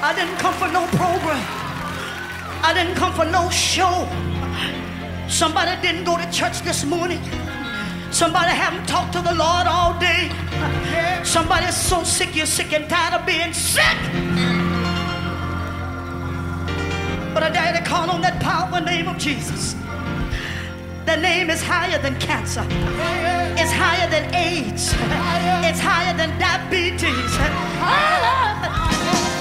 I didn't come for no program. I didn't come for no show. Somebody didn't go to church this morning. Somebody haven't talked to the Lord all day. Somebody's so sick, you're sick and tired of being sick. But I dare to call on that powerful name of Jesus. The name is higher than cancer. It's higher than AIDS. It's higher than diabetes.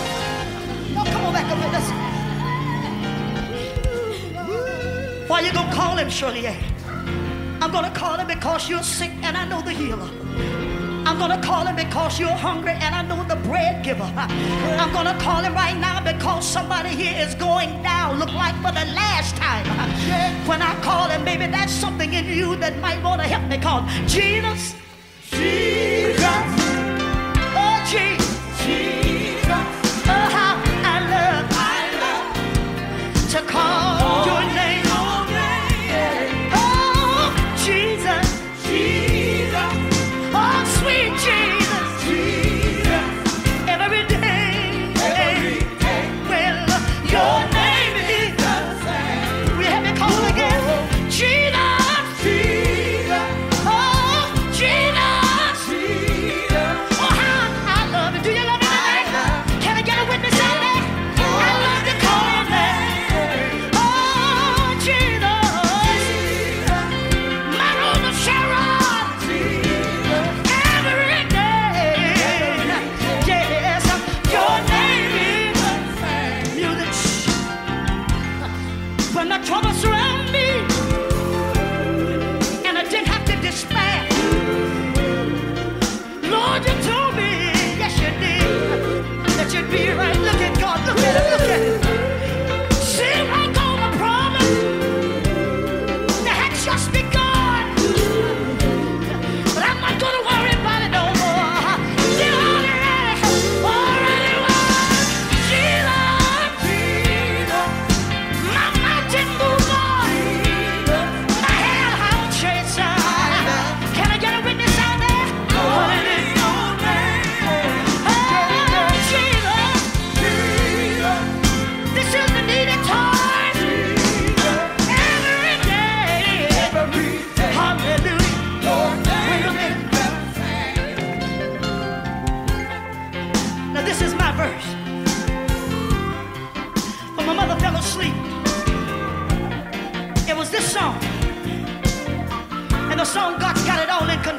Why you gonna call him, Shirley I'm gonna call him because you're sick and I know the healer. I'm gonna call him because you're hungry and I know the bread giver. I'm gonna call him right now because somebody here is going down. Look like for the last time. When I call him, maybe that's something in you that might want to help me call. Jesus. Jesus.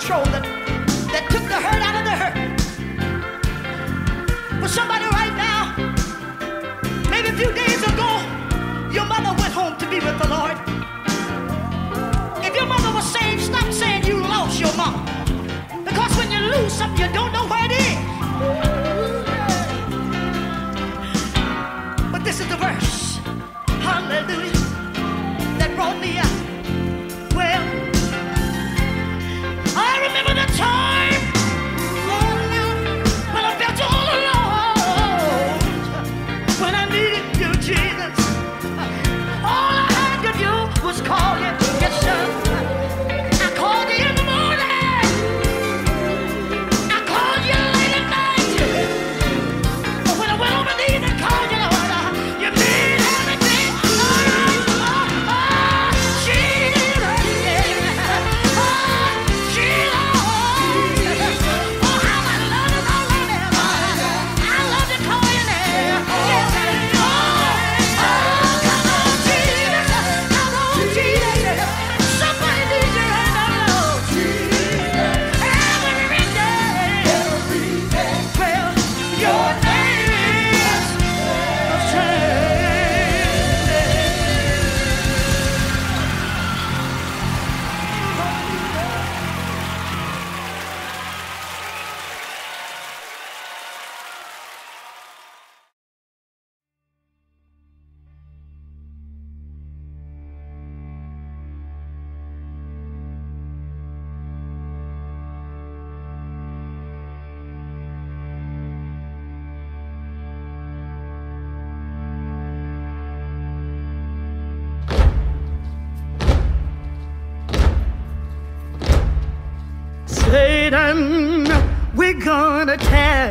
control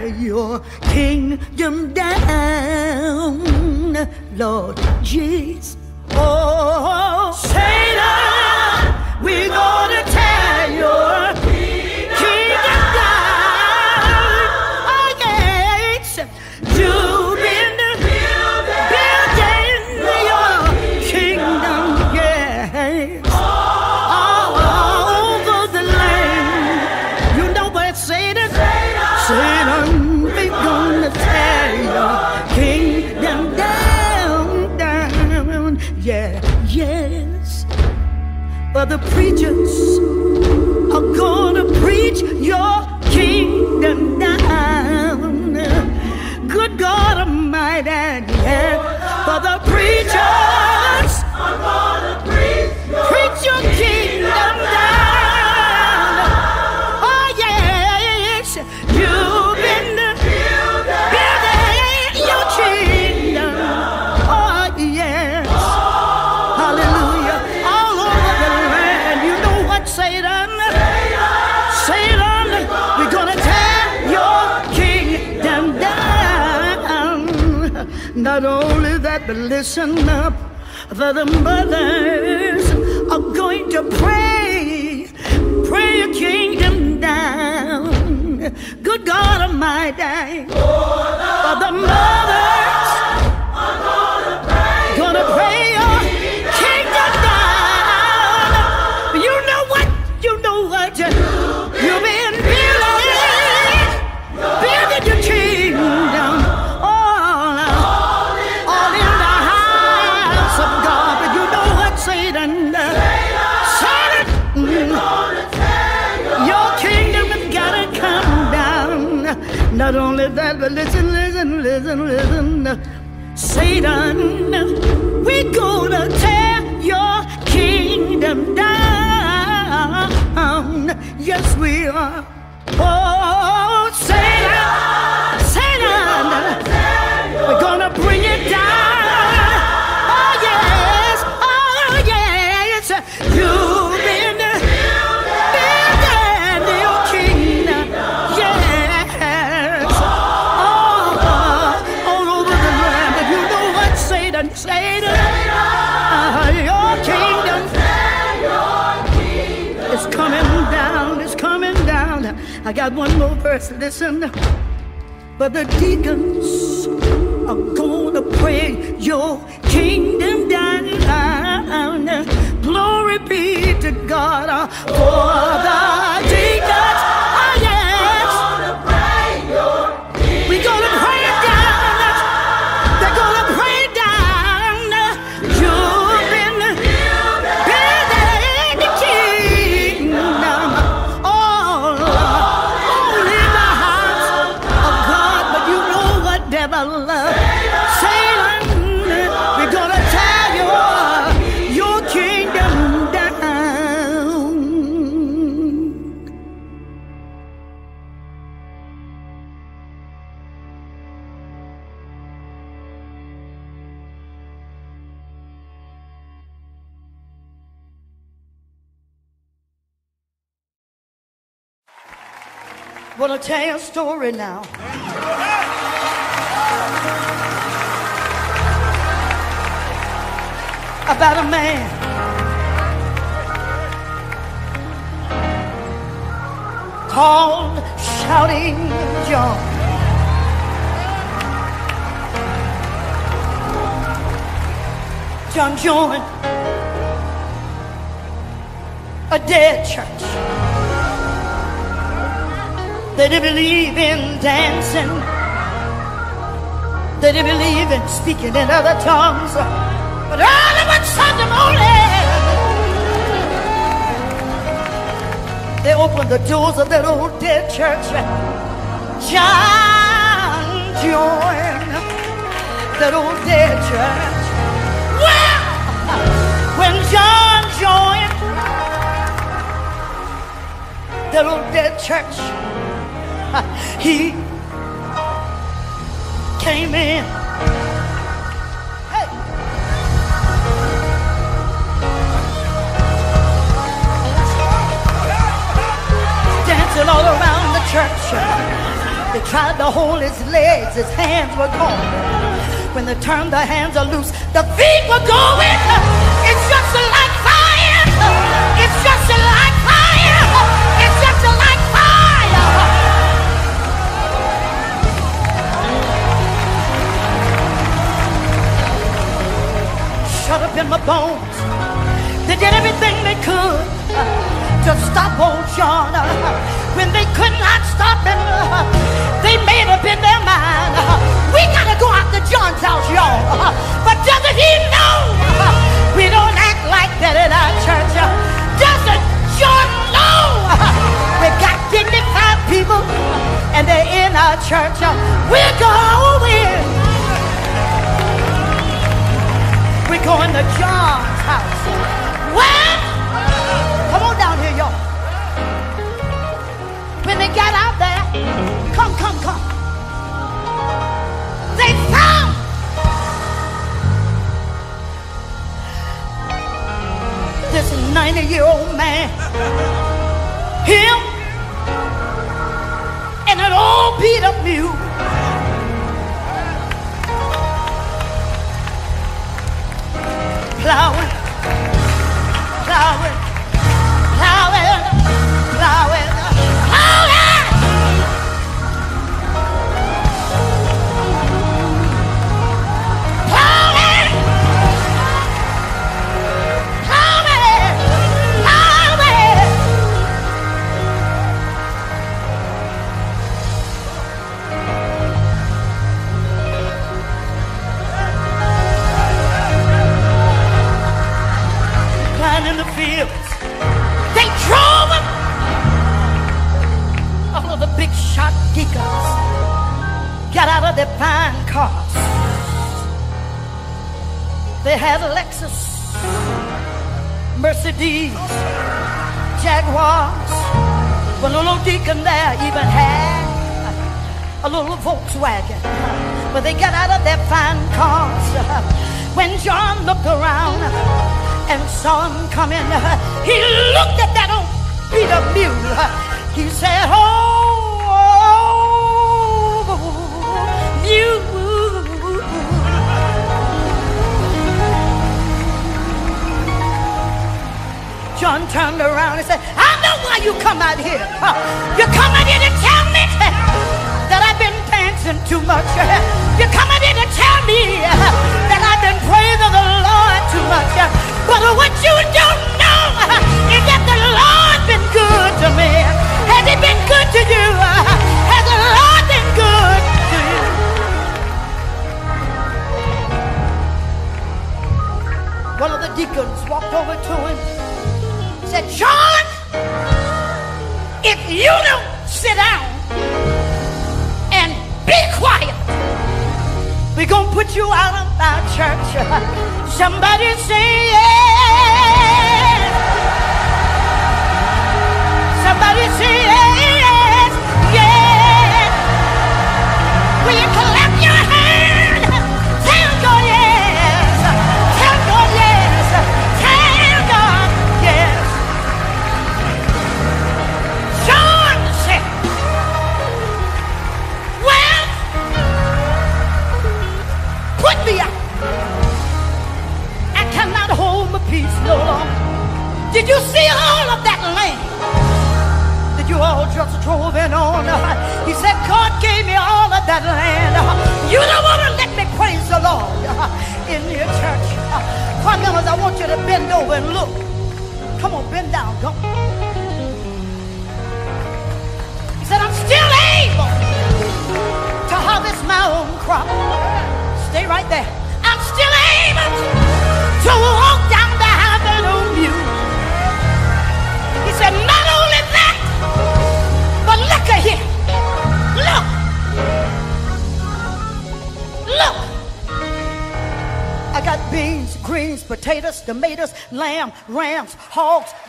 your kingdom down, Lord Jesus. Oh, Satan, we go. The preachers are gonna preach your kingdom down. Good God Almighty, yeah. For the preachers are gonna listen up. For the mothers are going to pray, pray your kingdom down. Good God Almighty. For the mothers We're gonna tear your kingdom down. Yes, we are. I got one more verse, listen. But the deacons are gonna pray your kingdom down. Glory be to God uh, for the deacons. Tell you a story now? About a man. Called Shouting John. John joined a dead church. They didn't believe in dancing. They didn't believe in speaking in other tongues. But early one Sunday morning, they opened the doors of that old dead church. John joined that old dead church. Well, when John joined that old dead church, he came in. Dancing all around the church. They tried to hold his legs, his hands were gone. When they turned the hands are loose, the feet were going. It's just like fire. It's just like in my bones. They did everything they could uh, to stop old John. Uh, when they could not stop him, uh, they made up in their mind. We gotta go after John's house, y'all. But doesn't he know we don't act like that in our church? Doesn't John know we got dignified people and they're in our church? We're going. We're going to John's house. What? Come on down here, y'all. When they got out there, come, come, come. They found this 90 year old man. Him and an old beat up mule. cloud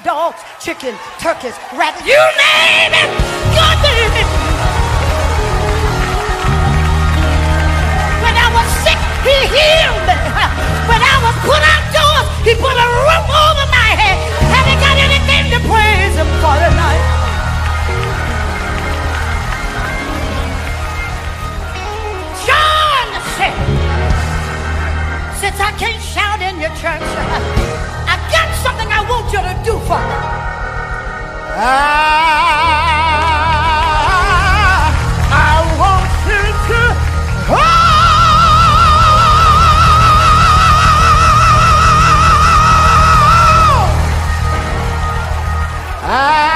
dogs, chicken, turkeys, rabbits, you name it! Me. I, I want you to. Oh! I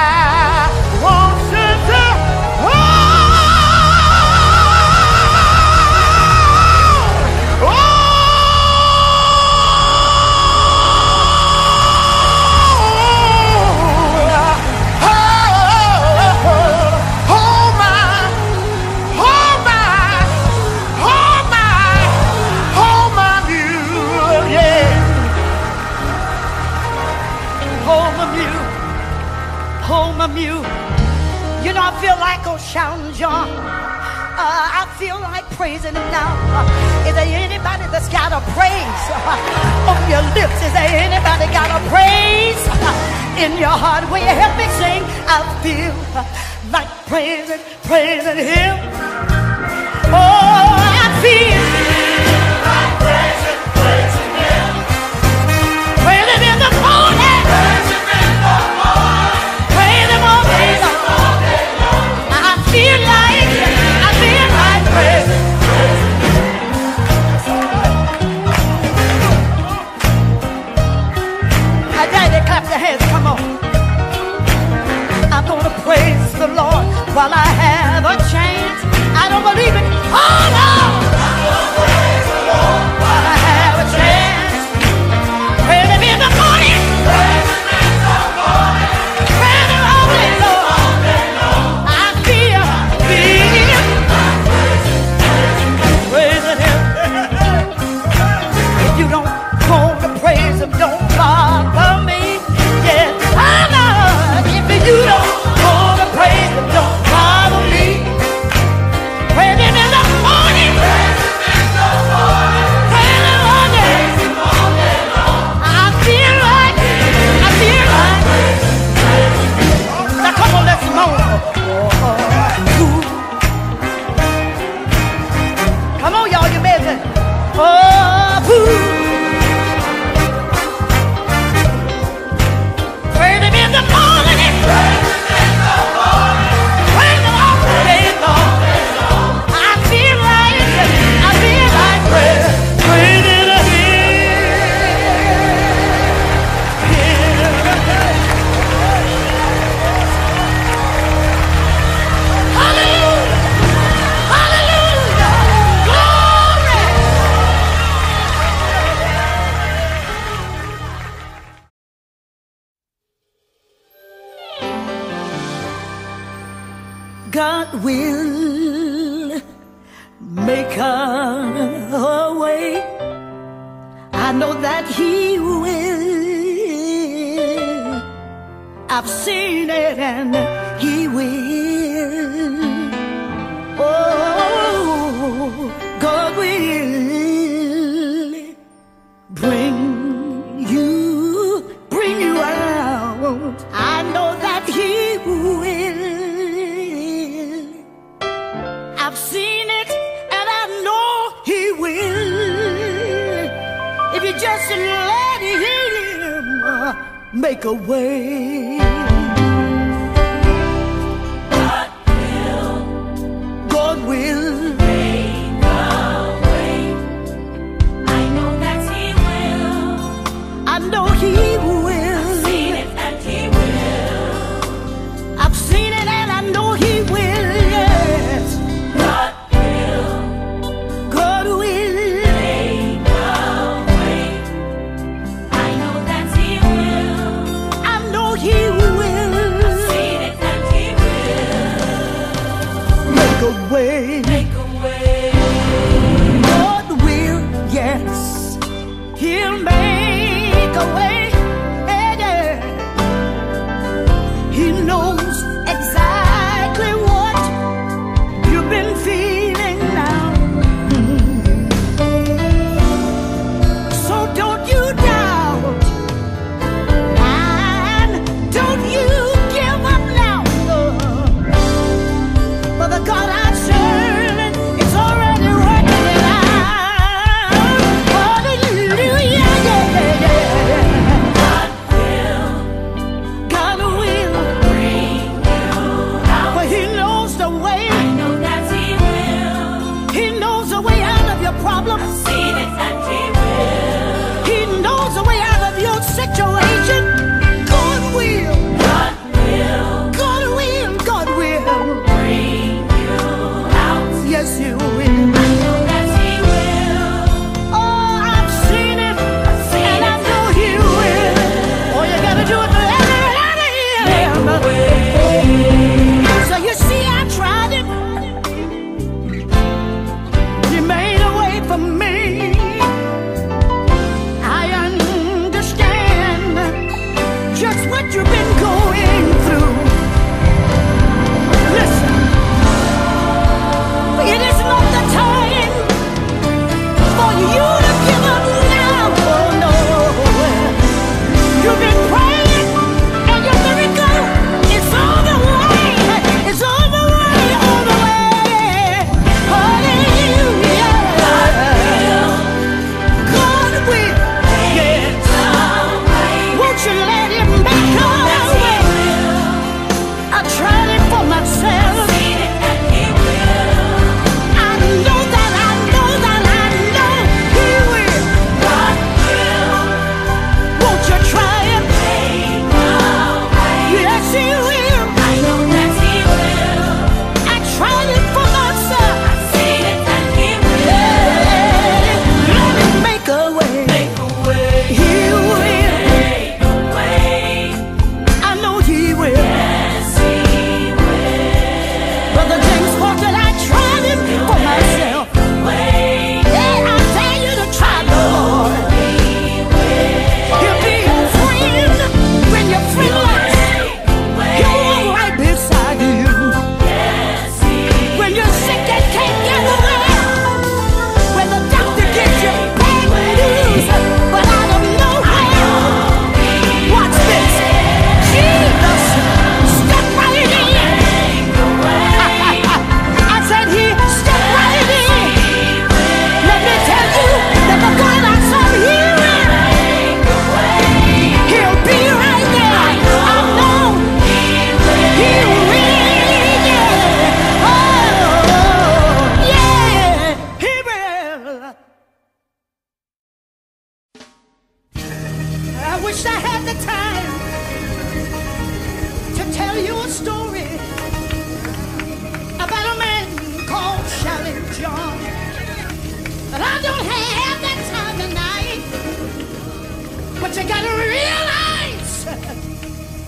But you gotta realize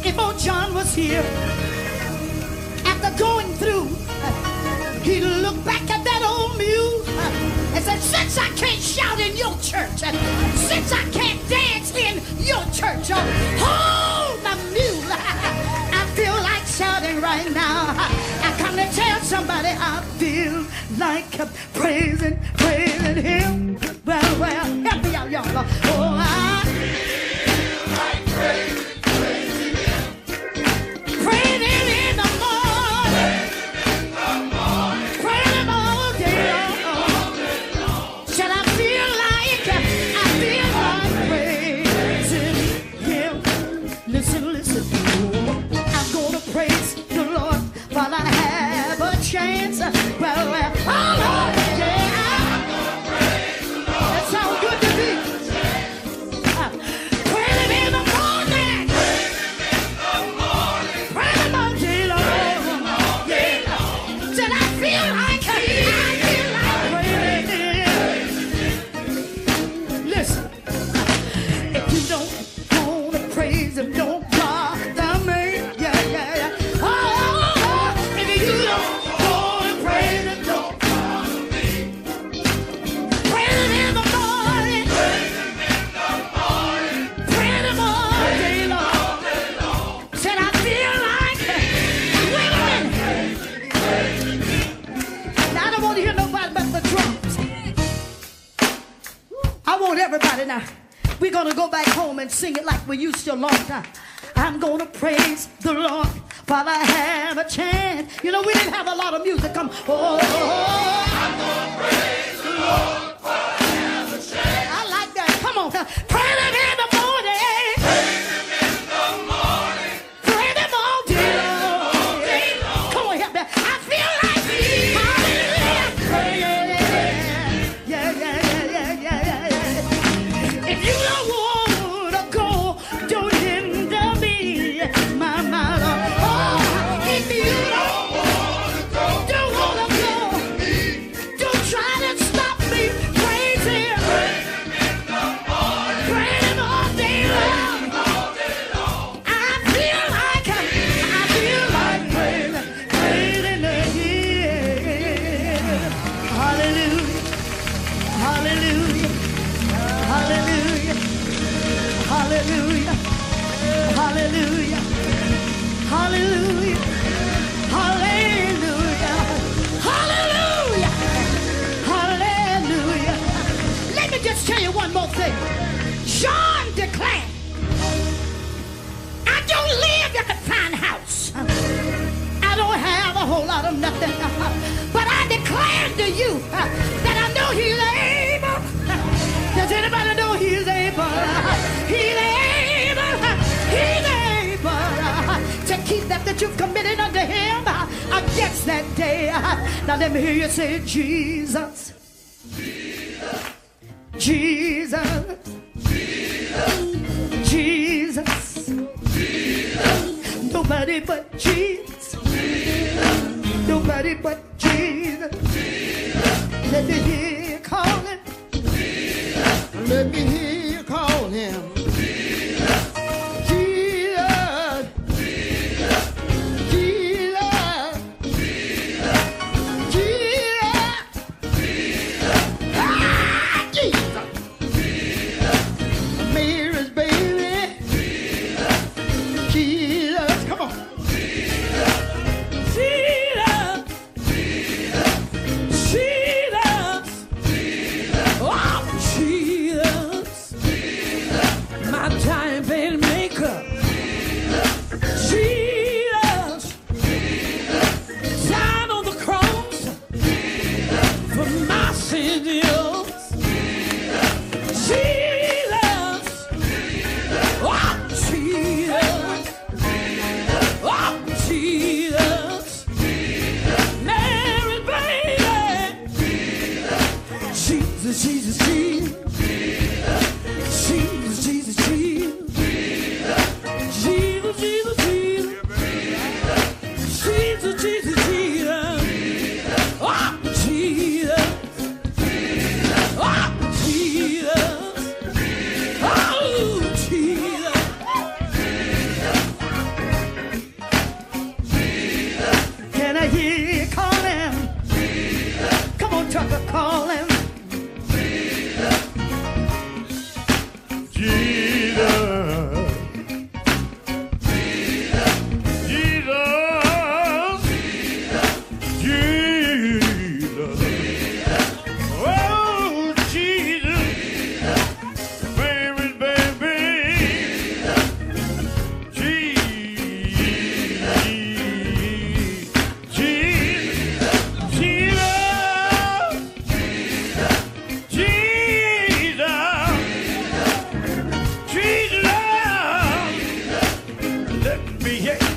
if old John was here, after going through, he'd look back at that old mule and say, Since I can't shout in your church, since I can't dance in your church, oh, my mule. I feel like shouting right now. I come to tell somebody I feel like praising, praising him. Well, well, help me out, y'all. Oh,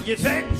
you think?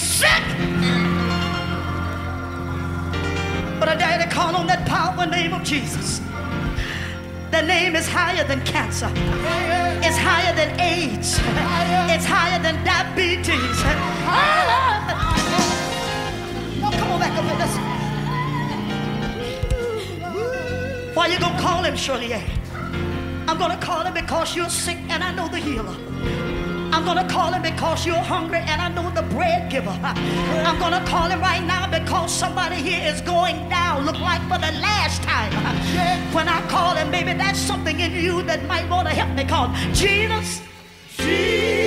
sick. But I dare to call on that power name of Jesus. The name is higher than cancer. Higher. It's higher than AIDS. Higher. It's higher than diabetes. Higher. Oh, come on back up with us. Why you gonna call him, Shirley? I'm gonna call him because you're sick and I know the healer. I'm gonna call him because you're hungry and I know the bread giver. I'm gonna call him right now because somebody here is going down. Look like for the last time. When I call him, baby, that's something in you that might want to help me call Jesus. Jesus.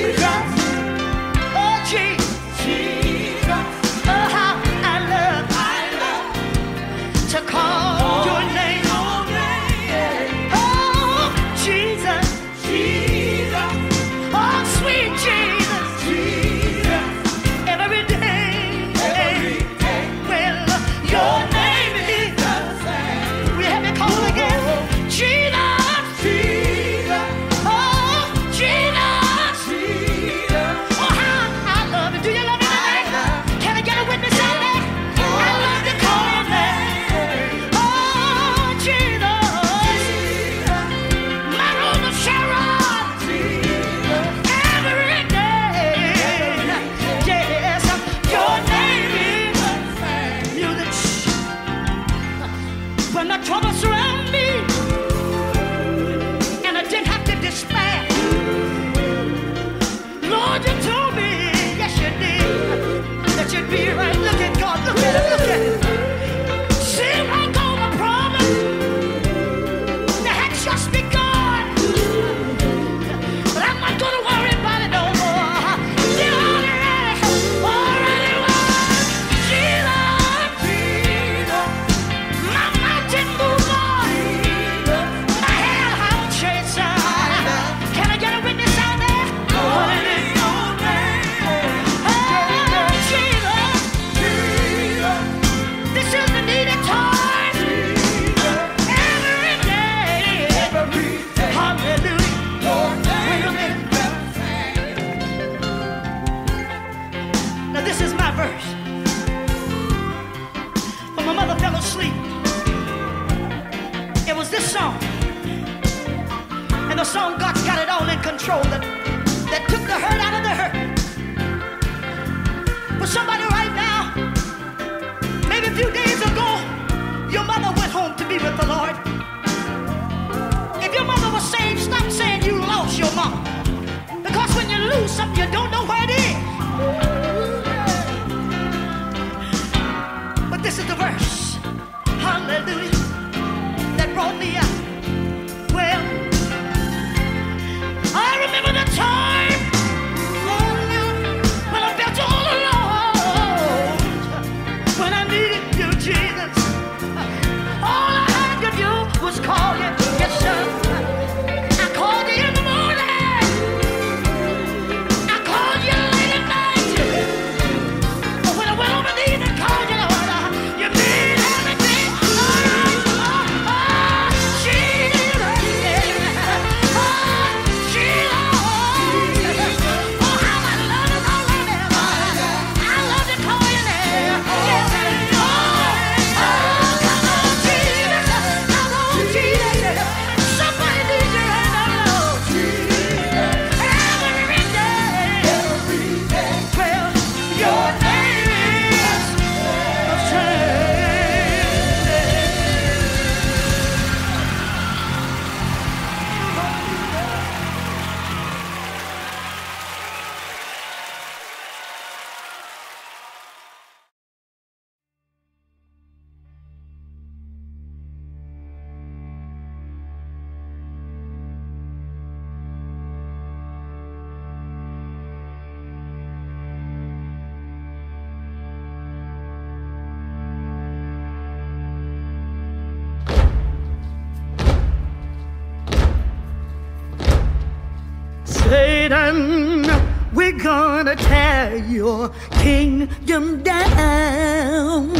your kingdom down,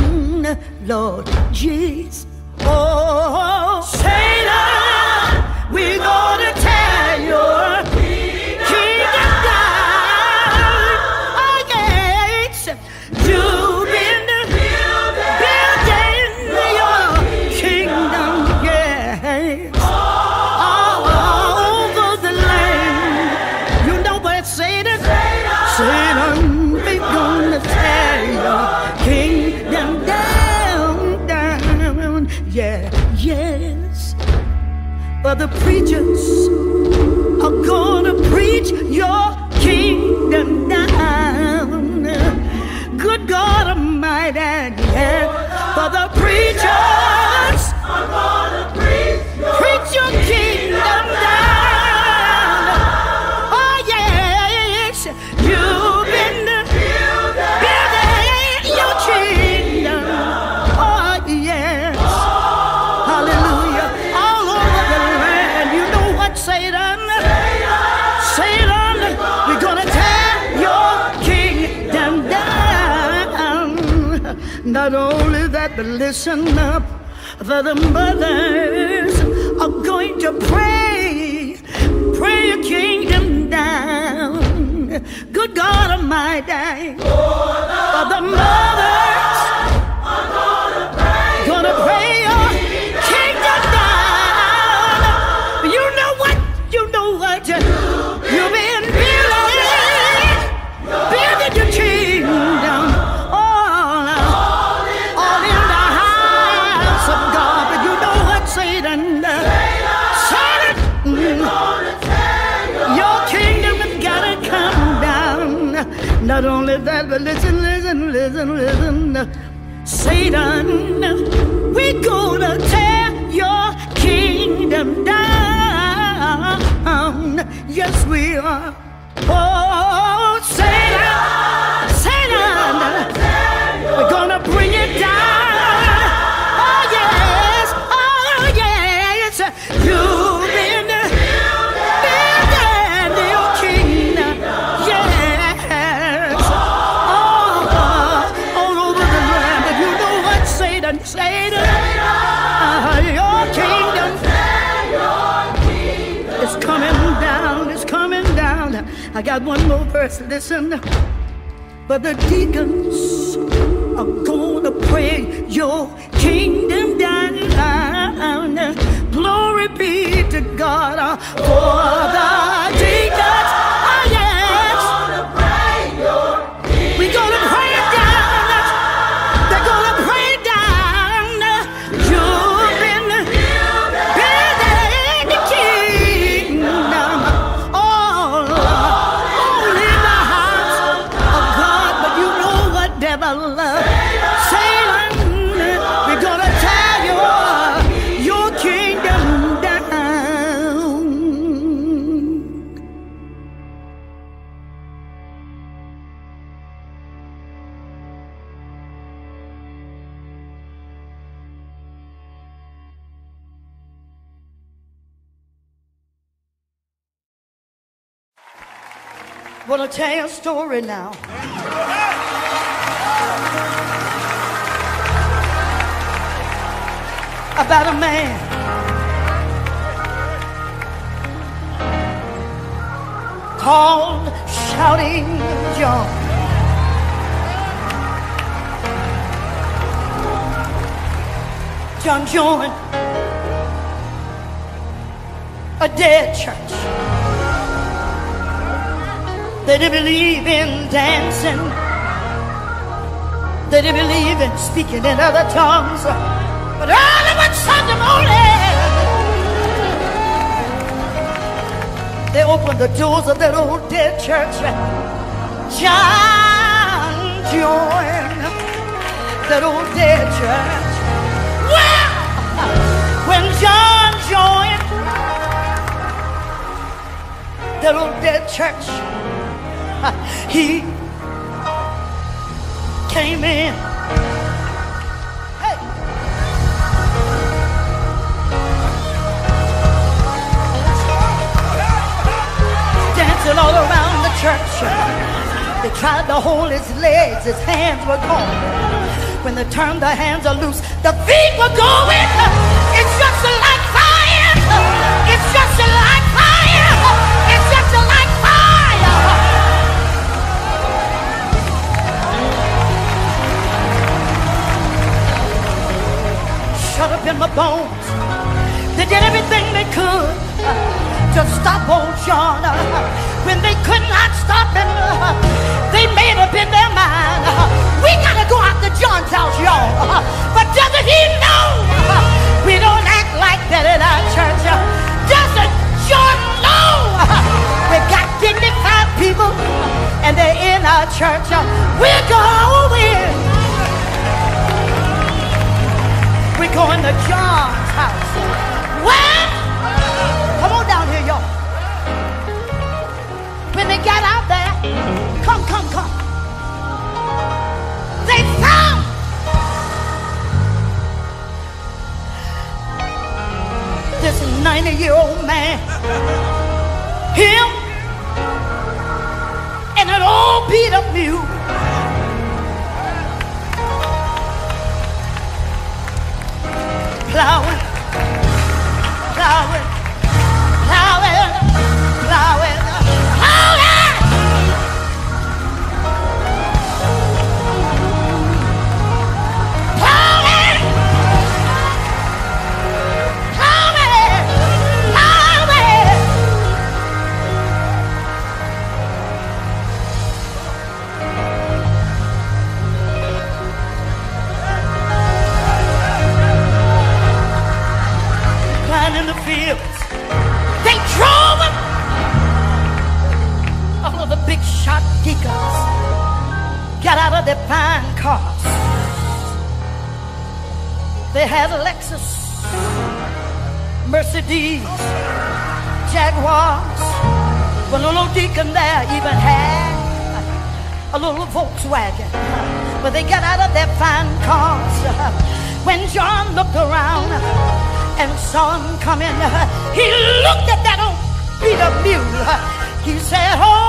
Lord Jesus. Oh, sailor, we're gonna take. the preachers are gonna listen up that the mothers are going to pray, pray your kingdom down. Good God Almighty, for the mothers. Satan, we're gonna tear your kingdom down. Yes, we are. got one more verse, listen. But the deacons are gonna pray your kingdom down. Glory be to God for the story now? About a man. Called Shouting John. John joined a dead church. They didn't believe in dancing. They didn't believe in speaking in other tongues. But early one Sunday morning, they opened the doors of that old dead church. John joined that old dead church. Well, when John joined that old dead church, he came in. Hey. Dancing all around the church. They tried to hold his legs, his hands were gone. When they turned the hands are loose, the feet were going. It's just like fire. It's just like shut up in my bones. They did everything they could to stop old John. When they could not stop him, they made up in their mind. We gotta go out to John's house, y'all. But doesn't he know we don't act like that in our church? Doesn't John know we got dignified people and they're in our church? We're going. We're going to John's house. Well, come on down here, y'all. When they got out there, come, come, come. They found this 90 year old man. Him and an old beat up mule. lao their fine cars. They had Lexus, Mercedes, Jaguars. But little deacon there even had a little Volkswagen. But they got out of their fine cars. When John looked around and saw him coming, he looked at that old beat up mule. He said, Oh,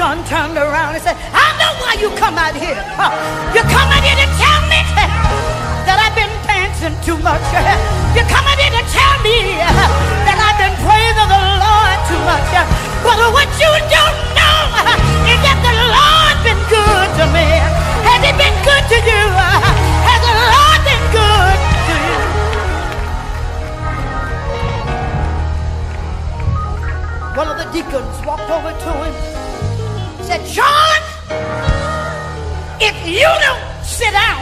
John turned around and said, I know why you come out here. Huh? You come out here to tell me that I've been dancing too much. You're coming in to tell me that I've been praising the Lord too much. But what you don't know is that the Lord's been good to me. Has he been good to you? Has the Lord been good to you? One of the deacons walked over to him said, John, if you don't sit down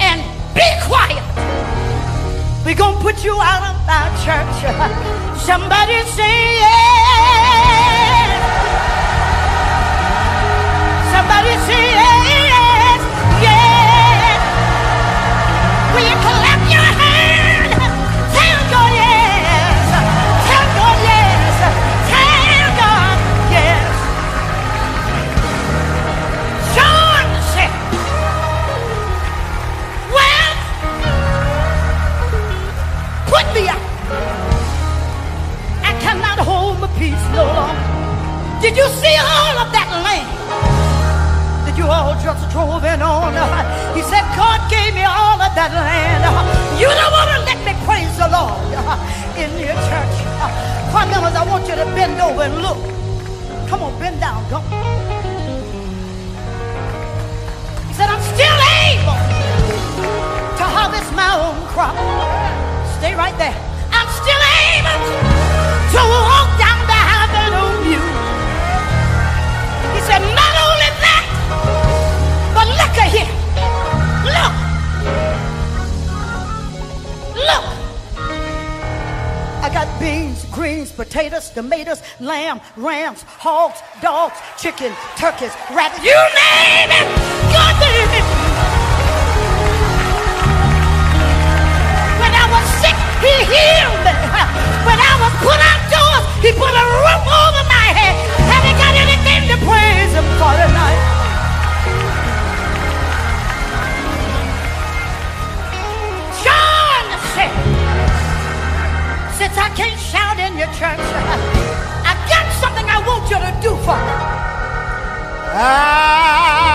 and be quiet, we're going to put you out of our church. Somebody say yes. Somebody say yes. Did you see all of that land? That you all just drove in on? He said, God gave me all of that land. You don't want to let me praise the Lord in your church. Choir members, I want you to bend over and look. Come on, bend down. Come. He said, I'm still able to harvest my own crop. Stay right there. I'm still able to said, not only that, but look at here. Look. Look. I got beans, greens, potatoes, tomatoes, lamb, rams, hogs, dogs, chicken, turkeys, rabbits. You name it. God gave it. When I was sick, he healed me. When I was put outdoors, he put a roof over anything to praise him for tonight? John said, since I can't shout in your church, I got something I want you to do for me. I,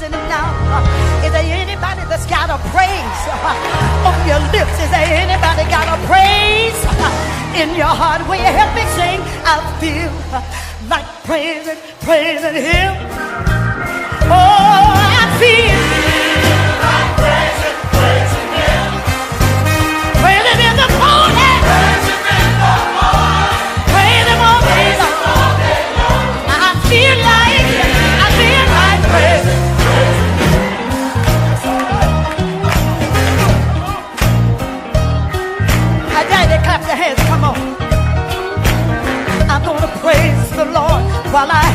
him now. Is there anybody that's got a praise on your lips? Is there anybody got a praise in your heart? Will you help me sing? I feel like praising, praising him. Oh, I feel Lord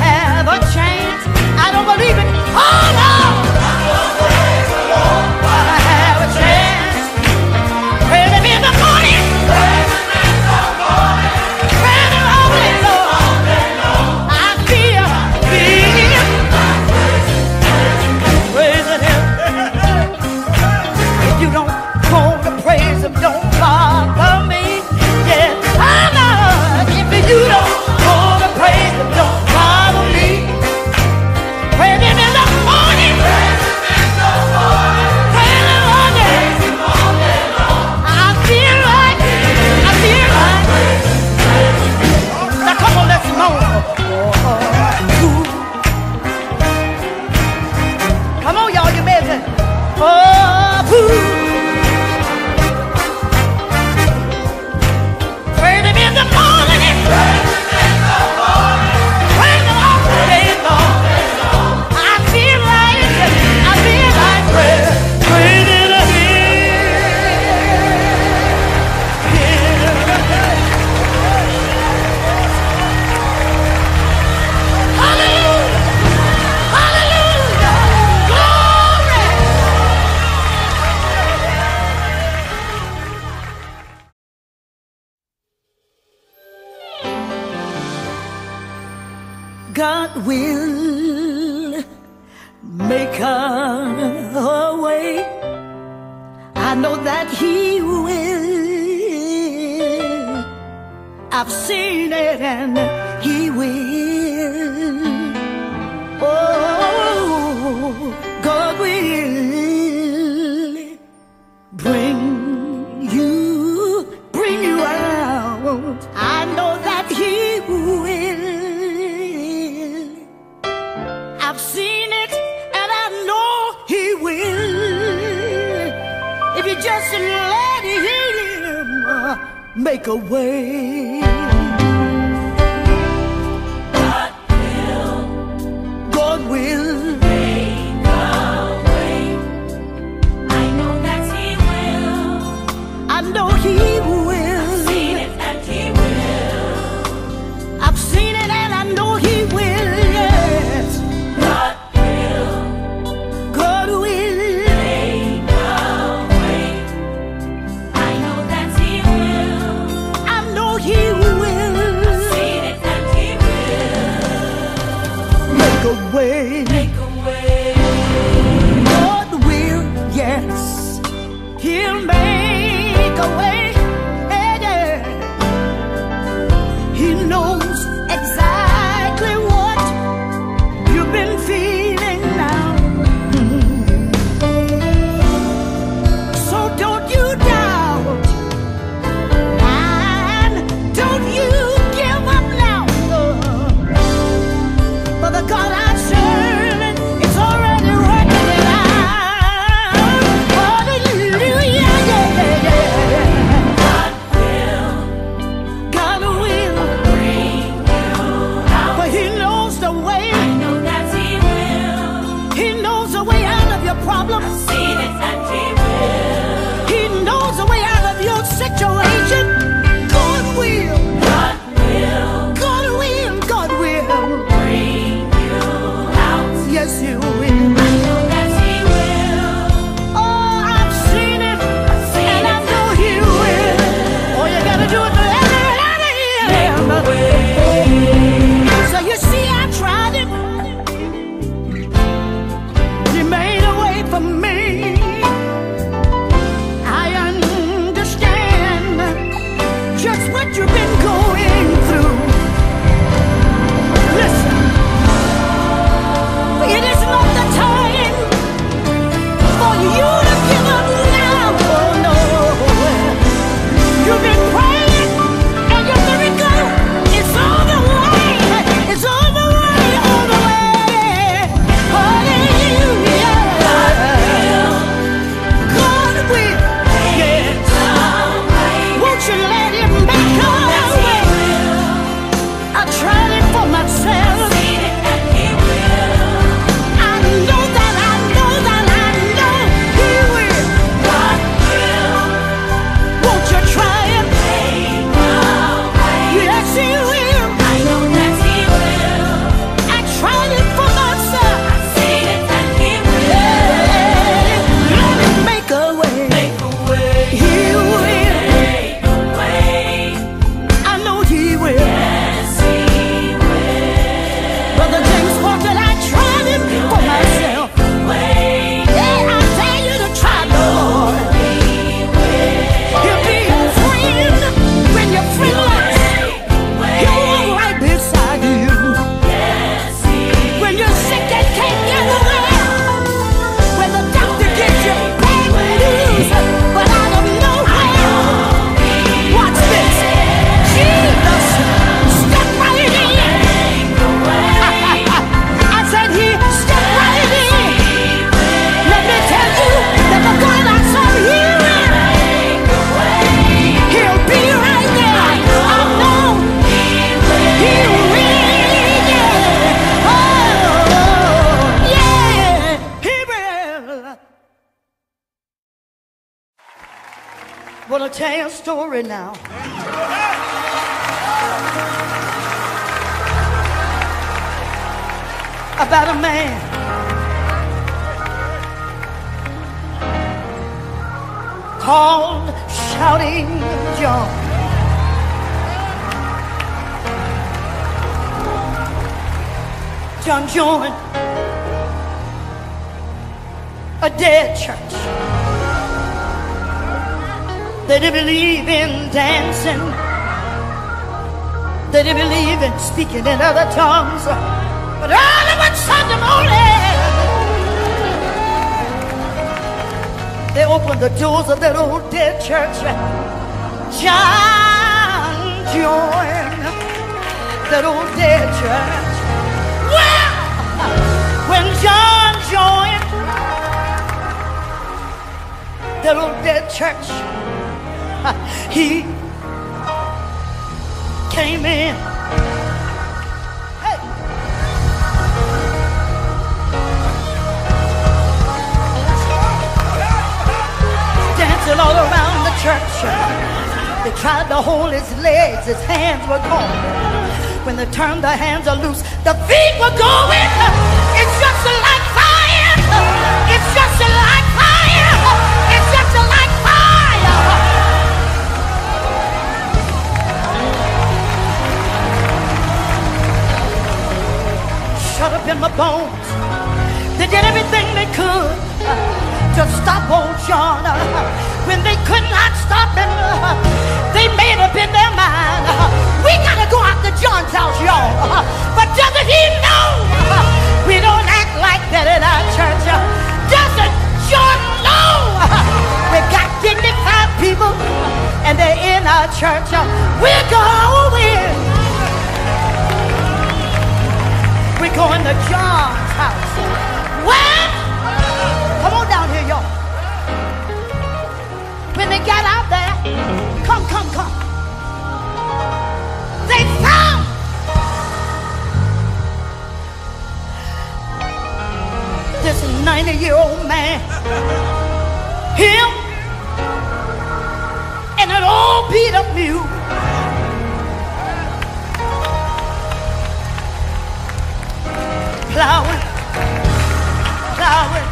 just let him uh, make a way. tell a story now. About a man. Called Shouting John. John joined a dead church. They didn't believe in dancing. They didn't believe in speaking in other tongues. But early one Sunday morning, they opened the doors of that old dead church. John joined that old dead church. Well, when John joined that old dead church, he came in. Dancing all around the church. They tried to hold his legs, his hands were gone. When they turned the hands are loose, the feet were going. It's just like fire. It's just like shut up in my bones. They did everything they could uh, to stop old John. uh, When they could not stop him, they made up in their mind. uh, We gotta go out to John's house, y'all. But doesn't he know we don't act like that in our church? Doesn't John know we got dignified people and they're in our church? We're going. We're going to John's house. Well, come on down here, y'all. When they got out there, come, come, come. They found this 90 year old man. Him and an old beat up mule. Plowing, plowing,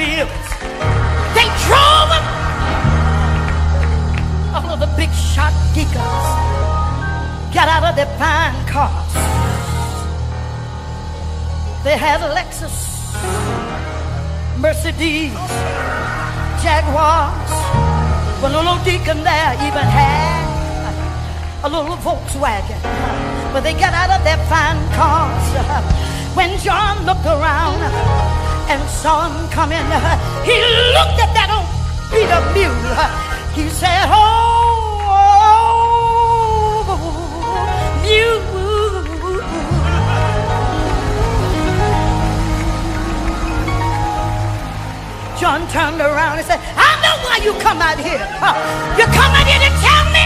fields. They drove them. All of the big shot deacons got out of their fine cars. They had Lexus, Mercedes, Jaguars. But a little deacon there even had a little Volkswagen. But they got out of their fine cars. When John looked around and saw him coming, he looked at that old up mule. He said, Oh, mule. John turned around and said, I know why you come out here. You come out here to tell me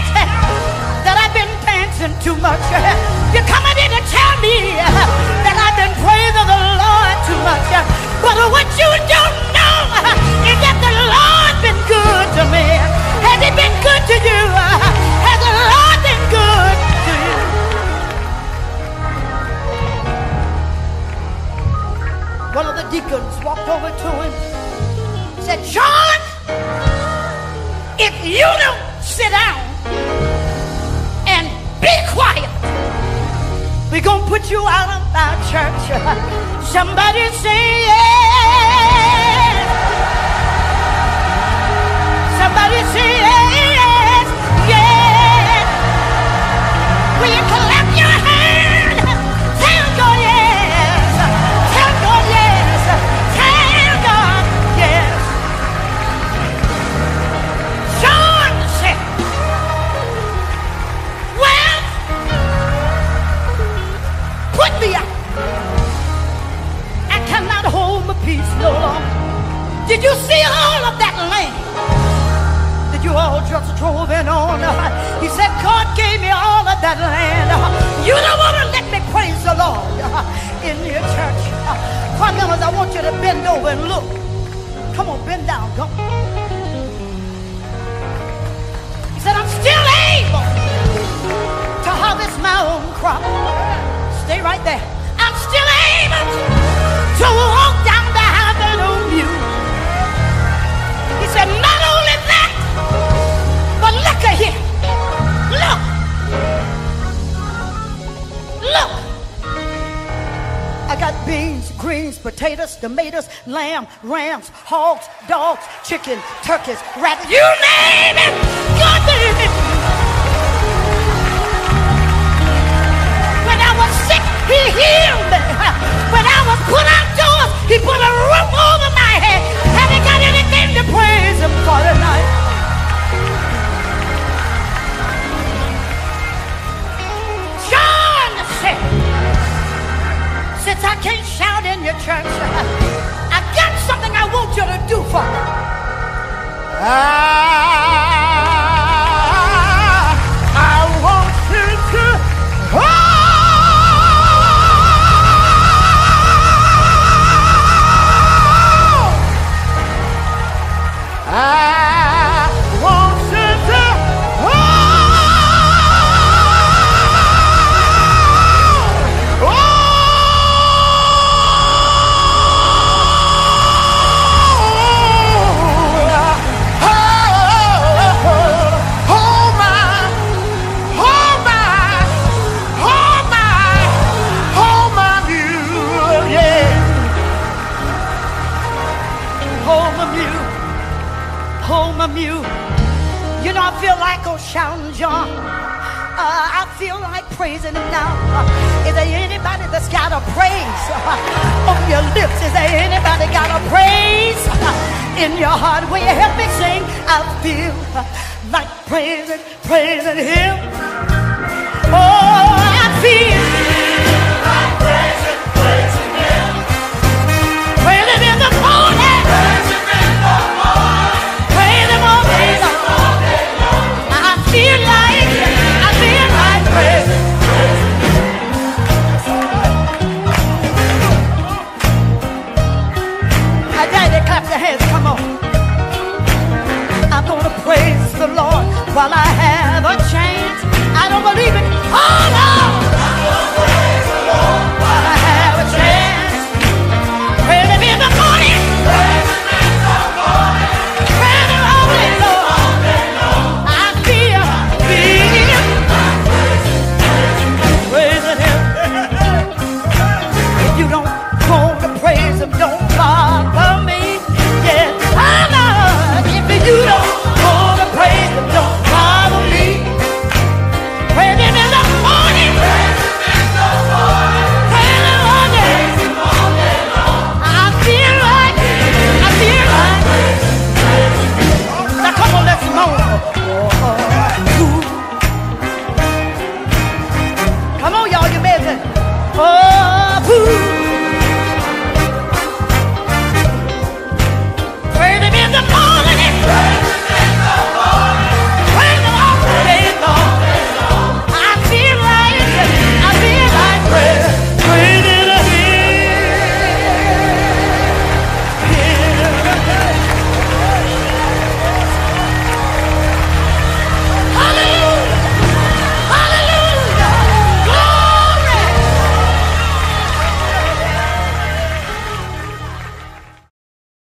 that I've been dancing too much. You come out here to tell me that I've been praising the Lord too much. But what you don't know is that the Lord's been good to me. Has he been good to you? Has the Lord been good to you? One of the deacons walked over to him said, John, if you don't sit down and be quiet, we're going to put you out of our church. Somebody say yes. Somebody say yes. peace no longer. Did you see all of that land that you all just drove in on? He said, God gave me all of that land. You don't want to let me praise the Lord in your church. Choir members, I want you to bend over and look. Come on, bend down. Go. He said, I'm still able to harvest my own crop. Beans, potatoes, tomatoes, lamb, rams, hogs, dogs, chicken, turkeys, rabbits. You name it. God damn it. When I was sick, he healed me. When I was put outdoors, he put a roof over my head. Have you got anything to praise him for tonight? John said, since I can't shout in your church, I got something I want you to do for me. I praising him now. Is there anybody that's got a praise on your lips? Is there anybody got a praise in your heart? Will you help me sing? I feel like praising, praising him. Oh, I feel